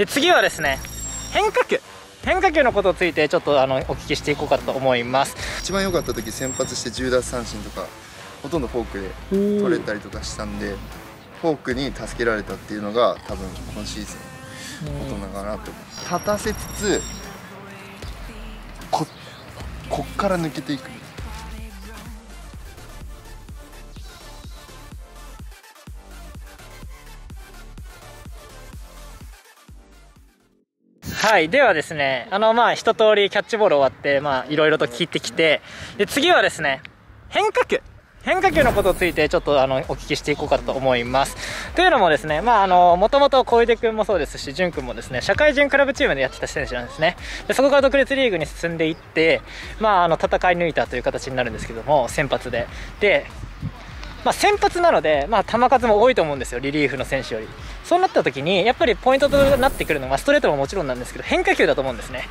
で次はですね変化球。変化球のことについてちょっとあのお聞きしていこうかと思います。一番良かった時先発して10奪三振とかほとんどフォークで取れたりとかしたんでフォークに助けられたっていうのが多分今シーズンのことなのかなと。思う立たせつつここっから抜けていくはいではですねあのまあ一通りキャッチボール終わってまあいろいろと聞いてきてで次はですね変化球変化球のことについてちょっとあのお聞きしていこうかと思います。というのもですね、まああの、もともと小出君もそうですし、淳君もですね、社会人クラブチームでやってた選手なんですね。でそこから独立リーグに進んでいって、まああの、戦い抜いたという形になるんですけども、先発で。で、まあ、先発なので、まあ、球数も多いと思うんですよ、リリーフの選手より。そうなった時に、やっぱりポイントとなってくるのは、ストレートももちろんなんですけど、変化球だと思うんですね。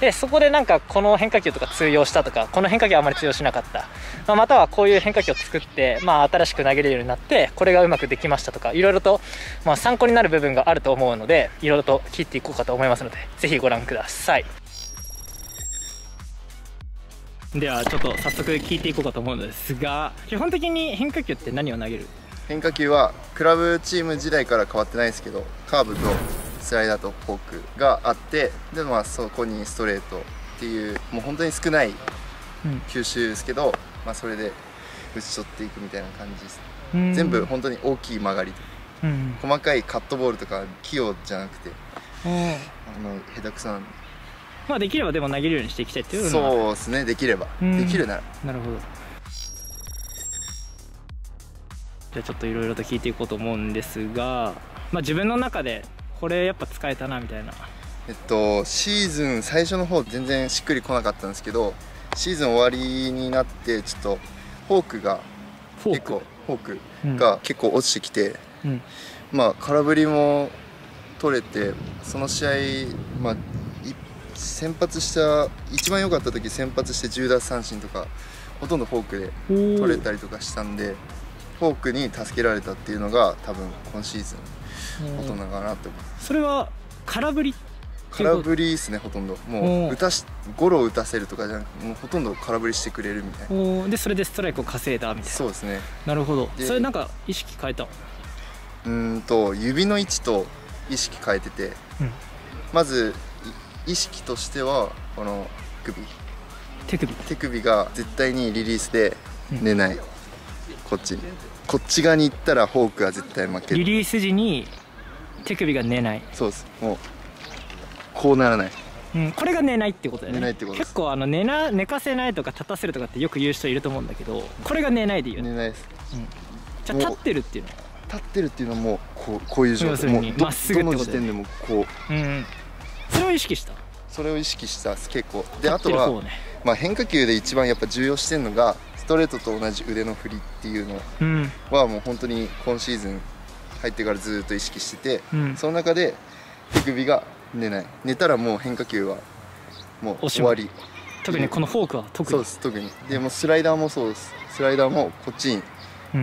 で、そこでなんか、この変化球とか通用したとか、この変化球はあまり通用しなかった。まあ、またはこういう変化球を作って、まあ、新しく投げれるようになって、これがうまくできましたとか、いろいろと、まあ、参考になる部分があると思うので、いろいろと聞いていこうかと思いますので、ぜひご覧ください。ではちょっと早速聞いていこうかと思うのですが基本的に変化球って何を投げる？変化球はクラブチーム時代から変わってないですけどカーブとスライダーとフォークがあってでまあそこにストレートっていうもう本当に少ない球種ですけど、うん、まあ、それで打ち取っていくみたいな感じです、全部本当に大きい曲がり。うん、細かいカットボールとか器用じゃなくて、あの下手くそなんでまあできればでも投げるようにしていきたいっていうのそうですね。できれば。できるなら。なるほど。じゃあちょっといろいろと聞いていこうと思うんですがまあ自分の中でこれやっぱ使えたなみたいな。えっとシーズン最初の方全然しっくりこなかったんですけどシーズン終わりになってちょっとフォークが結構フォークが結構落ちてきて、うん、まあ空振りも取れてその試合、まあ、先発した一番良かった時先発して10奪三振とかほとんどフォークで取れたりとかしたんでフォークに助けられたっていうのが多分今シーズン大人かなって思う。それは空振り空振りですねほとんど。もう打たしゴロを打たせるとかじゃなくてもうほとんど空振りしてくれるみたいな。でそれでストライクを稼いだみたいな。そうですね。なるほど。それなんか意識変えた？うんと指の位置と意識変えてて、うん、まず意識としてはこの首。手首。手首が絶対にリリースで寝ない、うん、こっち。にこっち側に行ったらフォークは絶対負ける。リリース時に手首が寝ない。そうです。もうこうならない。うん、これが寝ないってことだよね。寝ないってこと結構あの寝な寝かせないとか立たせるとかってよく言う人いると思うんだけどこれが寝ないでいいよね。寝ないです、うん、じゃあ立ってるっていうのは？立ってるっていうのはもうこうこういう状態。もうまっすぐどの時点でもこう、うん、それを意識した？それを意識した。結構。であとは、ね、まあ、変化球で一番やっぱ重要してるのがストレートと同じ腕の振りっていうのはもう本当に今シーズン入ってからずっと意識してて、うん、その中で手首が寝ない。寝たらもう変化球はもう終わり。特にこのフォークは特に。そうです特に。でもスライダーもそうです。スライダーもこっちに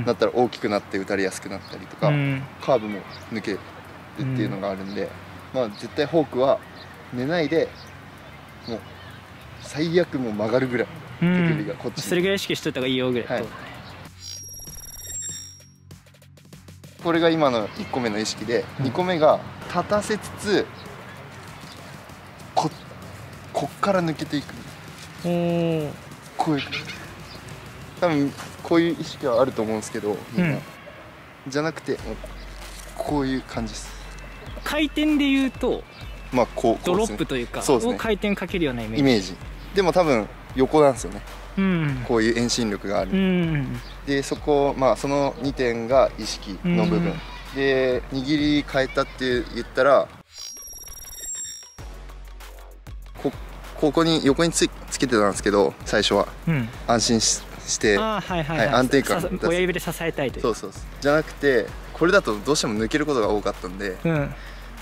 なったら大きくなって打たれやすくなったりとか、うん、カーブも抜けるっていうのがあるんで、まあ絶対フォークは寝ないでもう最悪もう曲がるぐらい手首がこっちそれぐらい意識しといた方がいいよぐらい、はい、これが今の1個目の意識で、うん、2個目が立たせつつここっから抜けていく。こういう。多分こういう意識はあると思うんですけどみんな、うん、じゃなくてこういう感じです回転で言うとまあこうドロップというかそうです、ね、回転かけるようなイメージ。イメージ。でも多分横なんですよね、うん、こういう遠心力がある、うん、でそこまあその2点が意識の部分、うん、で握り変えたって言ったらこここに横につつけてたんですけど最初は、安心しして、安定感親指で支えたいという。そうそうじゃなくてこれだとどうしても抜けることが多かったんで、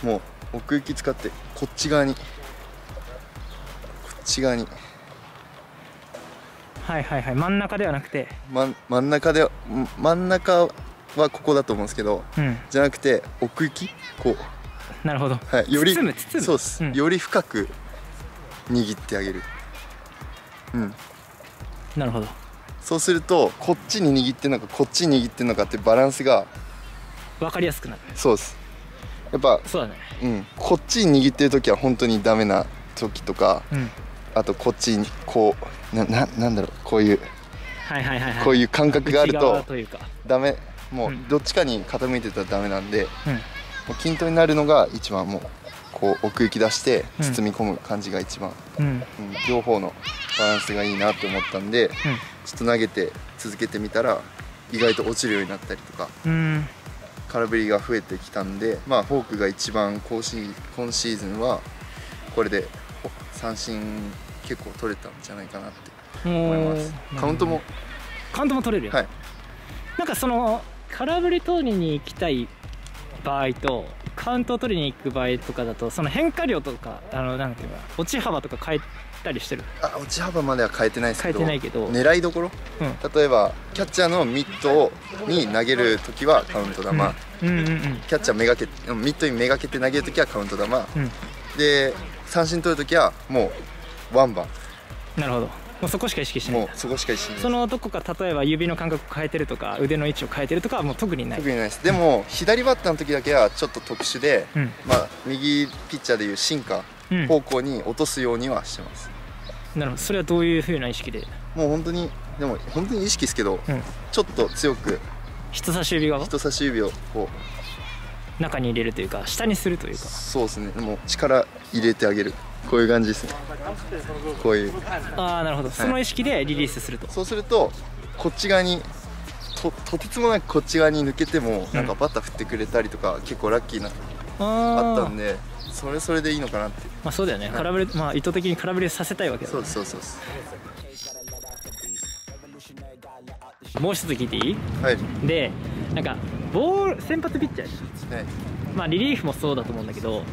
もう奥行き使ってこっち側に。こっち側に。はいはいはい。真ん中ではなくて、ま、真ん中で真ん中はここだと思うんですけど、うん、じゃなくて奥行き？こう。なるほど、はい、よりそうです、ん。より深く握ってあげる。うん。なるほど。そうするとこっちに握ってんのかこっちに握ってんのかってバランスが分かりやすくなる。そうですやっぱそうだね。うん。こっちに握ってる時は本当にダメな時とかうん。あとこっちにこうなななんだろうこういうはいはいはいはい。こういう感覚があるとというか。ダメ。もううん。どっちかに傾いてたらダメなんで、うん。もう均等になるのが一番もうこう奥行き出してうん。包み込む感じが一番、うん。うん両方のバランスがいいなって思ったんでちょっと投げて続けてみたら意外と落ちるようになったりとか。うんうん空振りが増えてきたんでまあフォークが一番今シー今シーズンはこれでほ三振結構取れたんじゃないかなって思います。カウントも？カウントも取れるよ、はい。なんかその空振り取りに行きたい場合とカウントを取りに行く場合とかだとその変化量とかあのなんていうか落ち幅とか変えたりしてる。あ落ち幅までは変えてないですけど変えてないけど。狙いどころ？うん。例えばキャッチャーのミットに投げるときはカウント球、うんうんうん。キャッチャーめがけミットにめがけて投げるときはカウント球。うん。で三振取るときはもうワンバなるほど。もうそこしか意識しない。ンもうそこしか意識ない。そのどこか例えば指の感覚を変えてるとか腕の位置を変えてるとかはもう特にない。特にないです。でも左バッターの時だけはちょっと特殊で、うん。まあ、右ピッチャーでいうシンカうん。ー方向に落とすようにはしてます、なるほど。それはどういうふうな意識で？もう本当にでも本当に意識ですけど、うん。ちょっと強く人差し指側？を人差し指をこう中に入れるというか下にするというか。そうですね。でも力入れてあげる。こういう感じですね。こういう。ああなるほど。その意識でリリースすると。そうするとこっち側にととてつもなくこっち側に抜けてもなんかバッター振ってくれたりとか、結構ラッキーなああったんでそれそれでいいのかなって。まあそうだよね。空振りまあ意図的に空振りさせたいわけだそうねそうそうです。もう一つ聞いていい？はい。でなんかボール先発ピッチャーでしょ。はい。まあリリーフもそうだと思うんだけど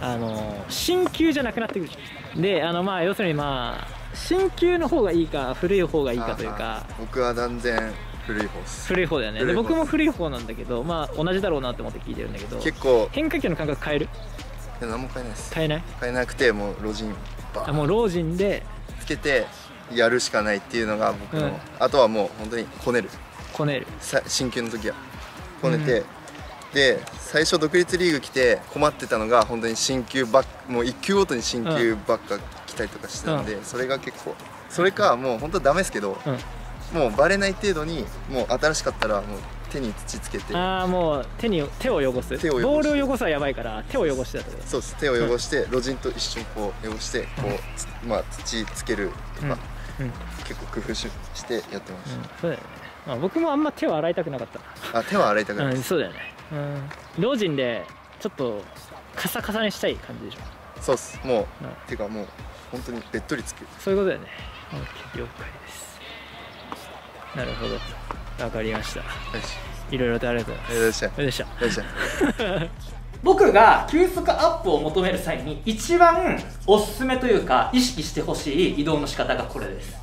あの新球じゃなくなってくるじゃん。であのまあ要するにまあ新球の方がいいか古い方がいいかというか。僕は断然古い方です。古い方だよね。で僕も古い方なんだけどまあ同じだろうなって思って聞いてるんだけど。結構。変化球の感覚変える？いや何も変えないです。変えない？変えなくてもうロジンバーンあもう老人で。つけてやるしかないっていうのが僕の、うん。あとはもう本当にこねる。こねる。さ新球の時は。こねて、で最初独立リーグ来て困ってたのが本当に新球ばっもう1球ごとに新球ばっか来たりとかしてたんで、それが結構それかもう本当ダメですけど、うん。もうバレない程度にもう新しかったらもう手に土つけて。ああもう手に手を汚す。手をボールを汚すはやばいから手を汚してたってこそうです。手を汚して、ロジンと一緒にこう汚してこうつ、まあ、土つける。とか、うんうん。結構工夫ししてやってましと、うん、そうだよね、まあ、僕もあんま手を洗いたくなかったた、あ手は洗いたくないうん、そうだよね。うん。老人で、ちょっと、カサカサにしたい感じでしょ。そうっす。もう、うん。てかもう本当にべっとりつく。そういうことだよね。了解です。なるほど。わかりました。いろいろとありがとう。ございましょ。よっしゃ。僕が急速アップを求める際に一番おすすめというか意識してほしい移動の仕方がこれです